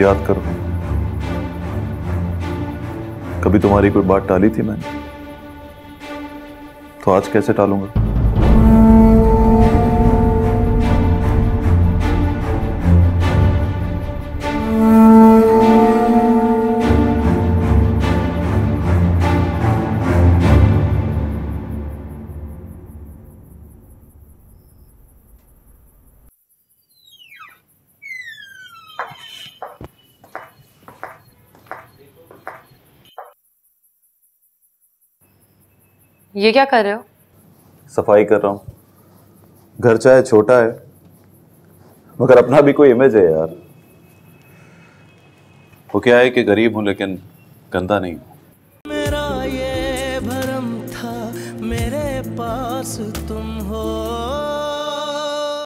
याद करो कभी तुम्हारी कोई बात टाली थी मैंने? तो आज कैसे टालूँगा? ये क्या कर रहे हो? सफ़ाई कर रहा हूँ। घर चाहे छोटा है मगर अपना भी कोई इमेज है यार। वो क्या है कि गरीब हूँ लेकिन गंदा नहीं हूँ। मेरा ये भरम था मेरे पास तुम हो।